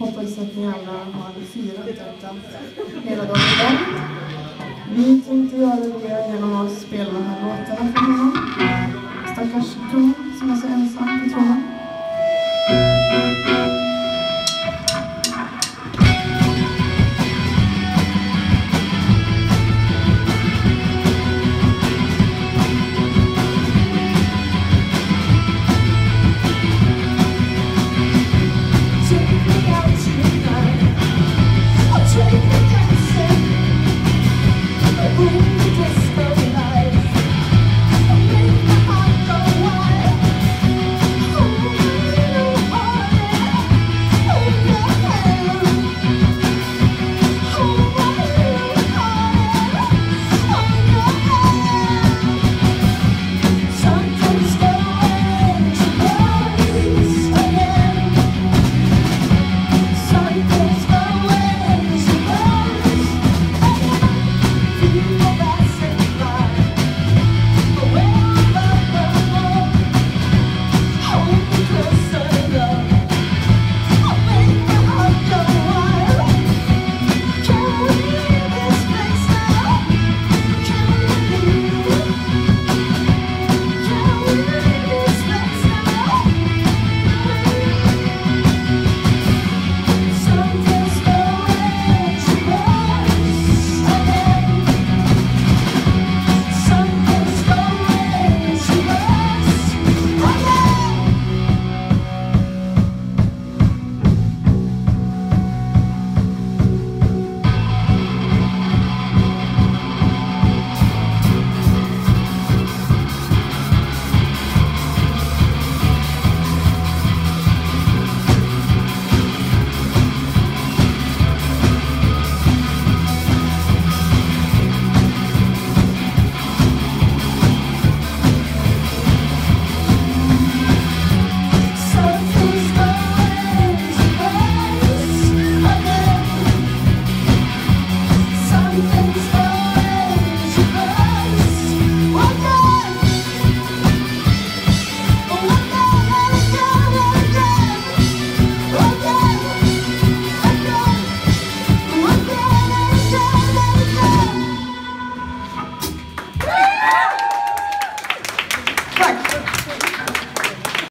Hoppas att ni alla har firat detta hela dagen idag. Vi tänkte göra det genom att spela de här låtarna för honom. Stackars Tom som är så ensam.